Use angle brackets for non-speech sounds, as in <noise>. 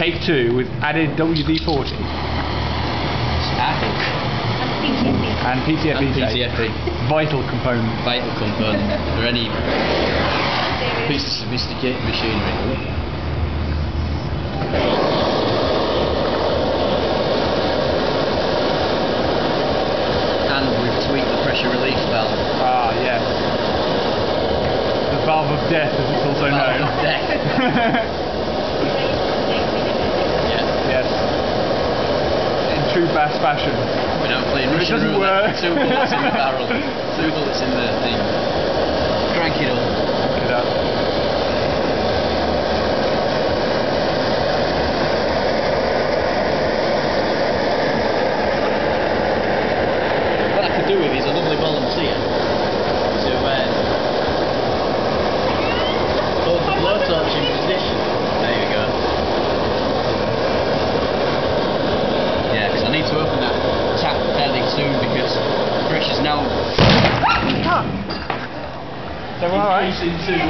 take two with added WD-40 Apple. and PTFE. And tape. PTFE. Vital component. Vital component for any piece of sophisticated machinery. And we've tweaked the pressure relief valve. Ah, yes. The valve of death, as it's also Valve known. <laughs> of death. Yeah. yes. True BAS fashion. We're now playing It Russian doesn't roulette. work. Two bullets in the barrel. <laughs> Two bullets in the thing. Crank it up. Look it up. What I could do with is a lovely volunteer to uh, hold the blowtorch in to open that tap fairly soon because the is now So, alright. increasing to